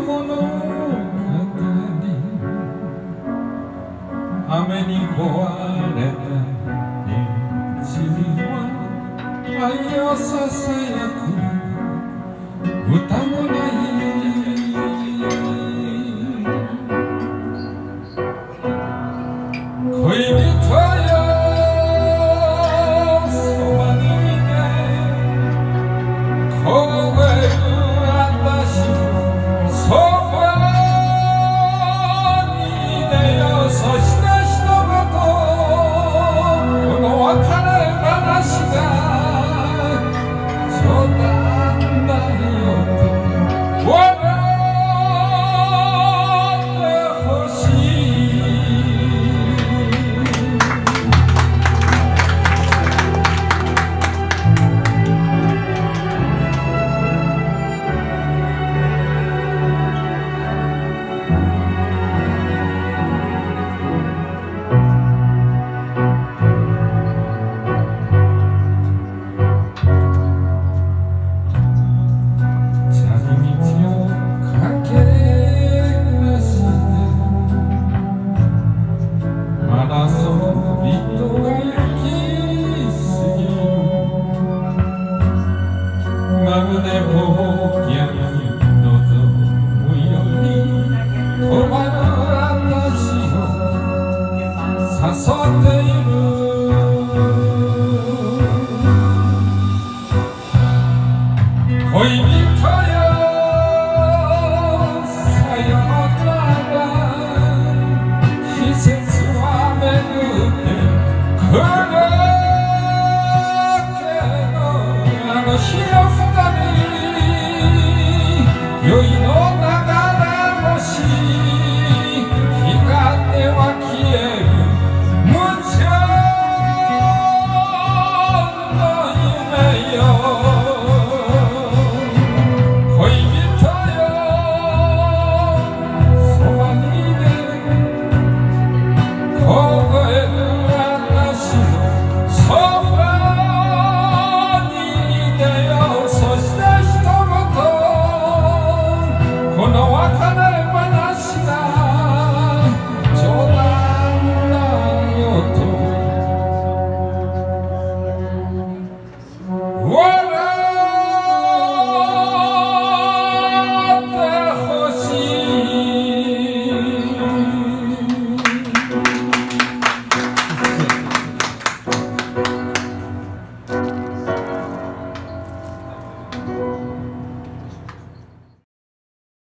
物語雨に壊れた日は愛をささやく歌も Shiro!